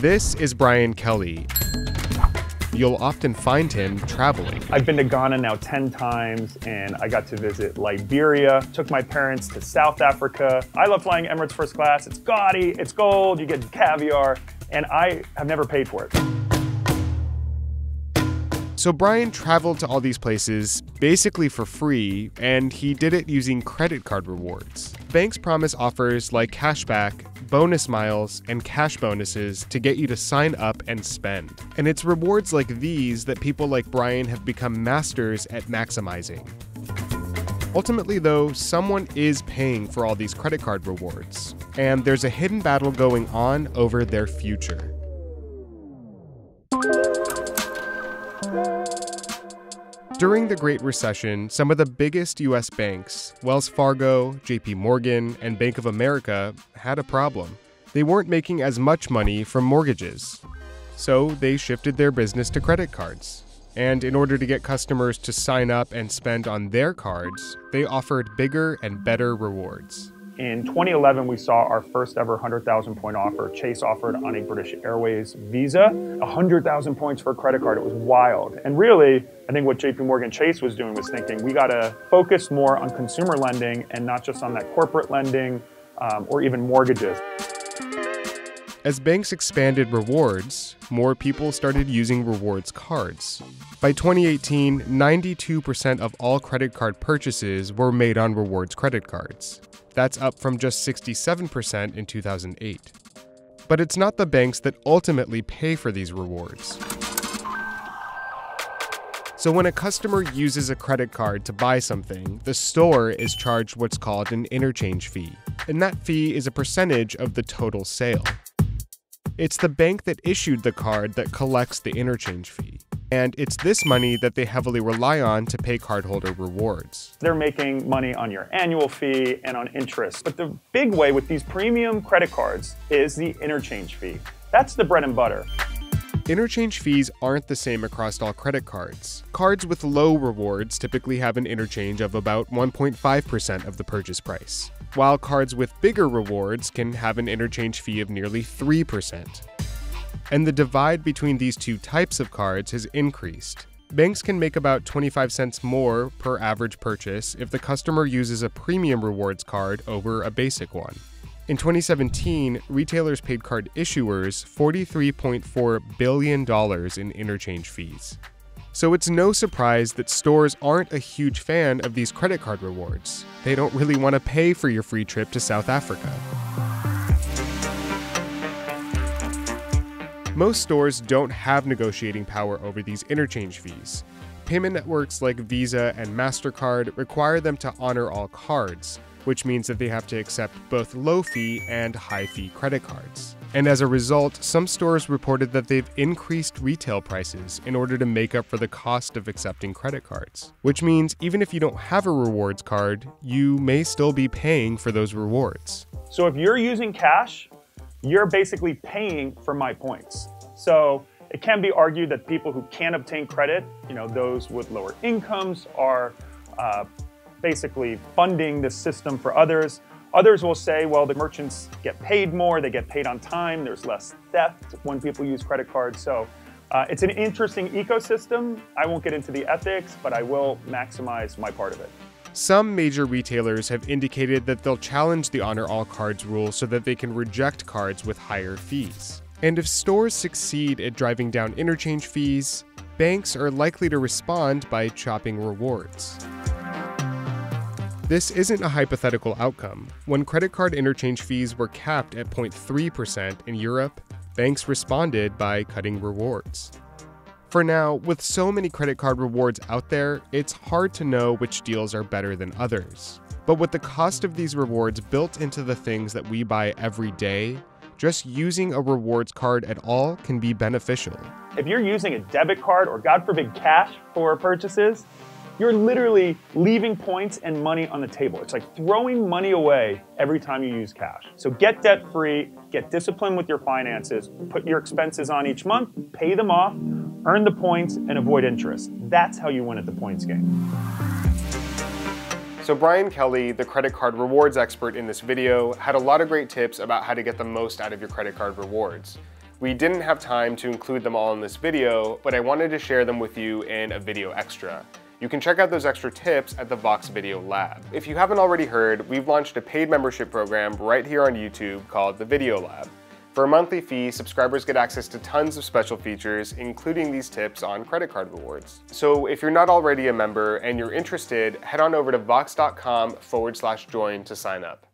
This is Brian Kelly. You'll often find him traveling. I've been to Ghana now 10 times and I got to visit Liberia, took my parents to South Africa. I love flying Emirates first class. It's gaudy, it's gold, you get caviar, and I have never paid for it. So Brian traveled to all these places basically for free, and he did it using credit card rewards. Banks promise offers like cashback, bonus miles, and cash bonuses to get you to sign up and spend. And it's rewards like these that people like Brian have become masters at maximizing. Ultimately, though, someone is paying for all these credit card rewards, and there's a hidden battle going on over their future. During the Great Recession, some of the biggest US banks, Wells Fargo, JP Morgan, and Bank of America, had a problem. They weren't making as much money from mortgages. So they shifted their business to credit cards. And in order to get customers to sign up and spend on their cards, they offered bigger and better rewards. In 2011, we saw our first ever 100,000 point offer. Chase offered on a British Airways Visa 100,000 points for a credit card. It was wild. And really, I think what JP Morgan Chase was doing was thinking we got to focus more on consumer lending and not just on that corporate lending um, or even mortgages. As banks expanded rewards, more people started using rewards cards. By 2018, 92% of all credit card purchases were made on rewards credit cards. That's up from just 67% in 2008. But it's not the banks that ultimately pay for these rewards. So when a customer uses a credit card to buy something, the store is charged what's called an interchange fee. And that fee is a percentage of the total sale. It's the bank that issued the card that collects the interchange fee. And it's this money that they heavily rely on to pay cardholder rewards. They're making money on your annual fee and on interest. But the big way with these premium credit cards is the interchange fee. That's the bread and butter. Interchange fees aren't the same across all credit cards. Cards with low rewards typically have an interchange of about 1.5% of the purchase price, while cards with bigger rewards can have an interchange fee of nearly 3%. And the divide between these two types of cards has increased. Banks can make about 25 cents more per average purchase if the customer uses a premium rewards card over a basic one. In 2017, retailers paid card issuers $43.4 billion in interchange fees. So it's no surprise that stores aren't a huge fan of these credit card rewards. They don't really want to pay for your free trip to South Africa. Most stores don't have negotiating power over these interchange fees. Payment networks like Visa and MasterCard require them to honor all cards, which means that they have to accept both low fee and high fee credit cards. And as a result, some stores reported that they've increased retail prices in order to make up for the cost of accepting credit cards. Which means even if you don't have a rewards card, you may still be paying for those rewards. So if you're using cash, you're basically paying for my points. So it can be argued that people who can't obtain credit, you know, those with lower incomes are uh, basically funding the system for others. Others will say, well, the merchants get paid more, they get paid on time, there's less theft when people use credit cards. So uh, it's an interesting ecosystem. I won't get into the ethics, but I will maximize my part of it. Some major retailers have indicated that they'll challenge the Honor All Cards rule so that they can reject cards with higher fees. And if stores succeed at driving down interchange fees, banks are likely to respond by chopping rewards. This isn't a hypothetical outcome. When credit card interchange fees were capped at 0.3% in Europe, banks responded by cutting rewards. For now, with so many credit card rewards out there, it's hard to know which deals are better than others. But with the cost of these rewards built into the things that we buy every day, just using a rewards card at all can be beneficial. If you're using a debit card or, God forbid, cash for purchases, you're literally leaving points and money on the table. It's like throwing money away every time you use cash. So get debt free, get disciplined with your finances, put your expenses on each month, pay them off, earn the points, and avoid interest. That's how you win at the points game. So Brian Kelly, the credit card rewards expert in this video, had a lot of great tips about how to get the most out of your credit card rewards. We didn't have time to include them all in this video, but I wanted to share them with you in a video extra. You can check out those extra tips at the Vox Video Lab. If you haven't already heard, we've launched a paid membership program right here on YouTube called the Video Lab. For a monthly fee, subscribers get access to tons of special features, including these tips on credit card rewards. So if you're not already a member and you're interested, head on over to vox.com forward slash join to sign up.